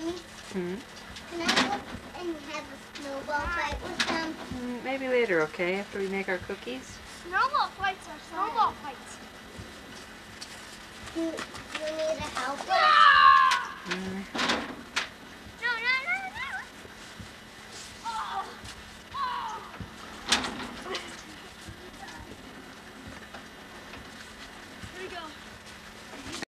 Mommy? Hmm? Can I go and have a snowball fight with them? Mm, Maybe later, okay? After we make our cookies? Snowball fights are snowball fights. Do, do you need a helper? Ah!